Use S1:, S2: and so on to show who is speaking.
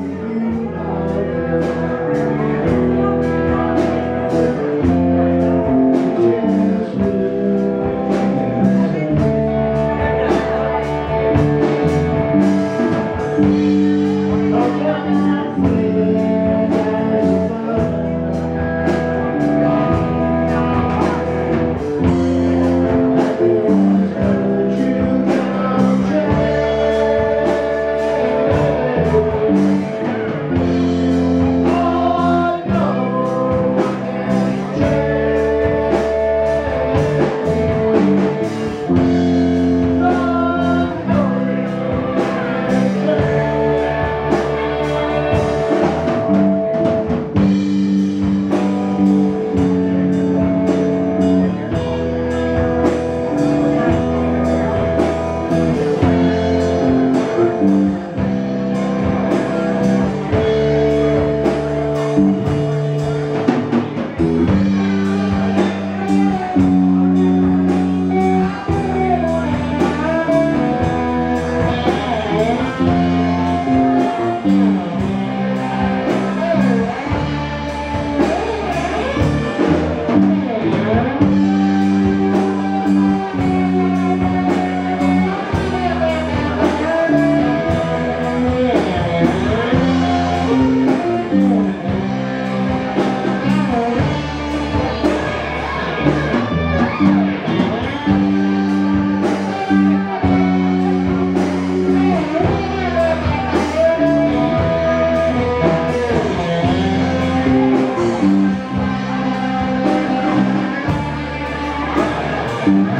S1: Música Thank you.